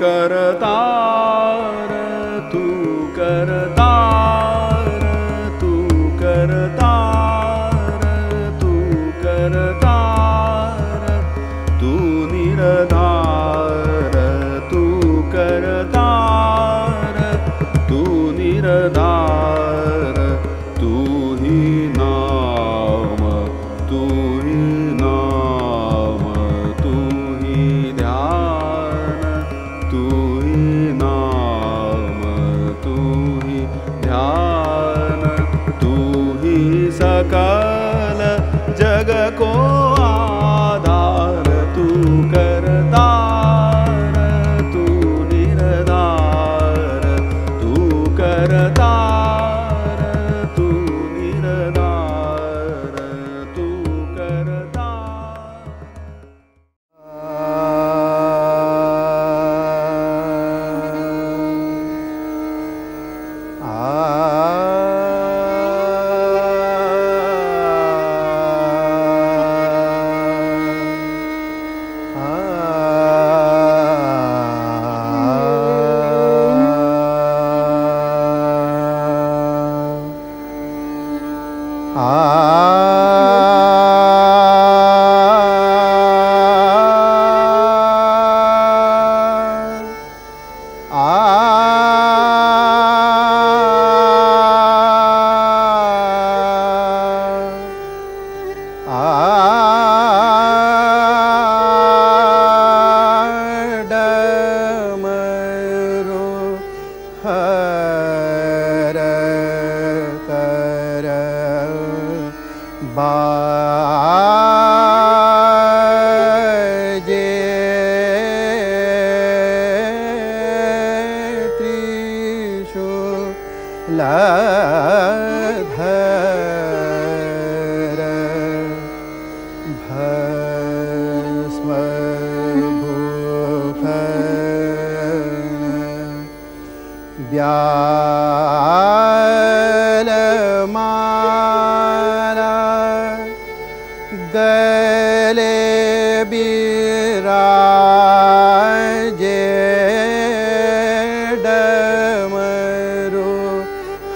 करतार तु करत आड़ मरू हर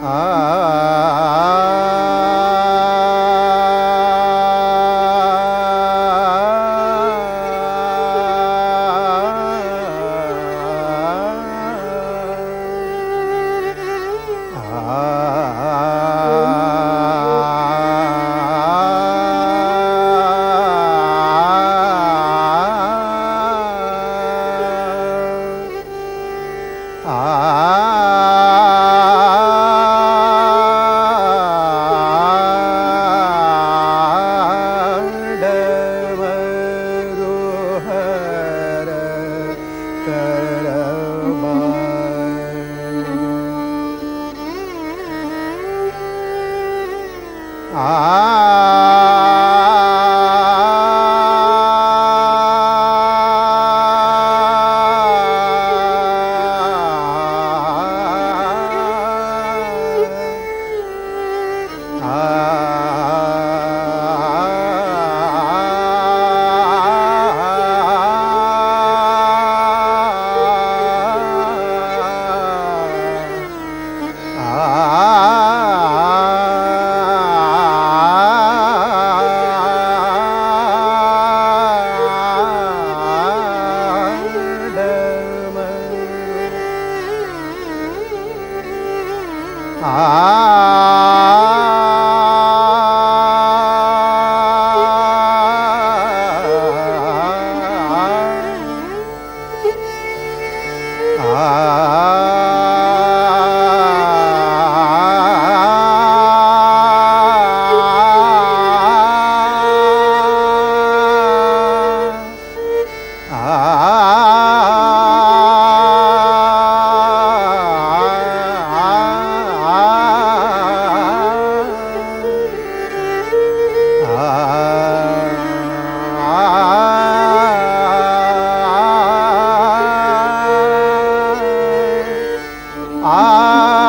ah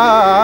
lá.